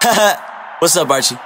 What's up, Archie?